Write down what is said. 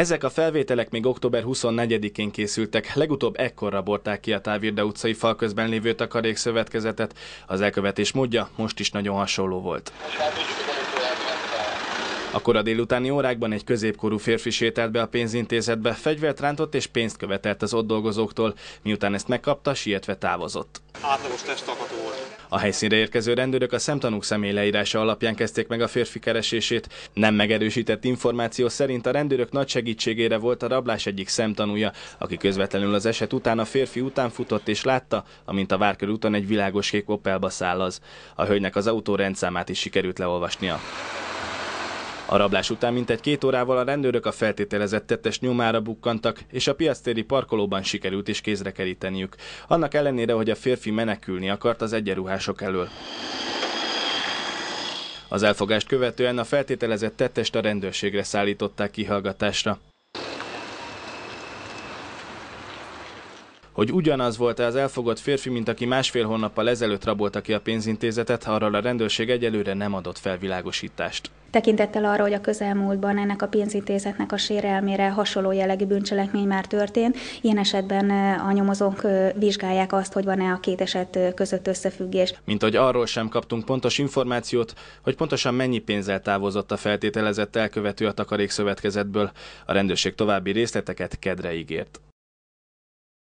Ezek a felvételek még október 24-én készültek, legutóbb ekkor rabolták ki a Távirda utcai fal közben lévő takarékszövetkezetet. Az elkövetés módja most is nagyon hasonló volt. A délutáni órákban egy középkorú férfi sétált be a pénzintézetbe, fegyvert rántott és pénzt követelt az ott dolgozóktól, miután ezt megkapta, sietve távozott. Átlagos testalkatú volt. A helyszínre érkező rendőrök a szemtanúk személy leírása alapján kezdték meg a férfi keresését. Nem megerősített információ szerint a rendőrök nagy segítségére volt a rablás egyik szemtanúja, aki közvetlenül az eset után a férfi után futott és látta, amint a Várkör úton egy világos kék Opelba szállaz. A hölgynek az autó rendszámát is sikerült leolvasnia. A rablás után mintegy két órával a rendőrök a feltételezett tettes nyomára bukkantak, és a piasztéri parkolóban sikerült is kézre keríteniük. Annak ellenére, hogy a férfi menekülni akart az egyenruhások elől. Az elfogást követően a feltételezett tettest a rendőrségre szállították kihallgatásra. Hogy ugyanaz volt-e az elfogott férfi, mint aki másfél hónappal ezelőtt rabolta ki a pénzintézetet, arról a rendőrség egyelőre nem adott felvilágosítást. Tekintettel arra, hogy a közelmúltban ennek a pénzintézetnek a sérelmére hasonló jellegű bűncselekmény már történt, ilyen esetben a nyomozók vizsgálják azt, hogy van-e a két eset között összefüggés. Mint hogy arról sem kaptunk pontos információt, hogy pontosan mennyi pénzzel távozott a feltételezett elkövető a takarékszövetkezetből. A rendőrség további részleteket kedre ígért.